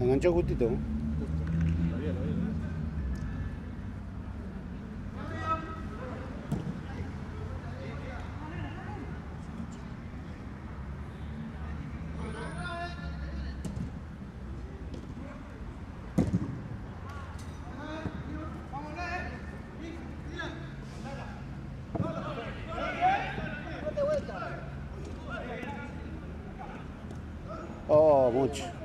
Enganchó justito. Oh, mucho.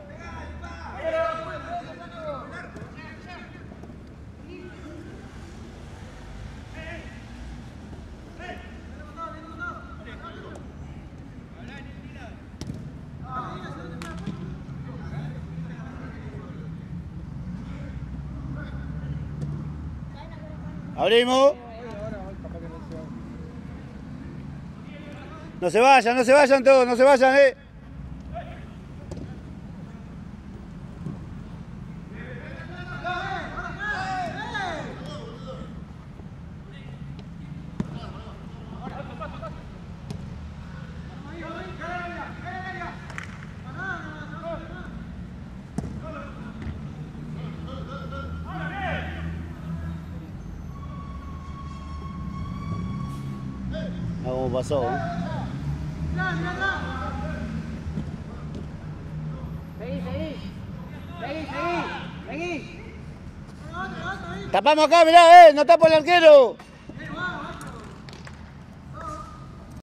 Abrimos. No se vayan, no se vayan todos, no se vayan, eh. Cómo pasó. ¿eh? Seguí, seguí. Seguí, seguí. Seguí. Tapamos acá, mirá, eh, no tapa el arquero.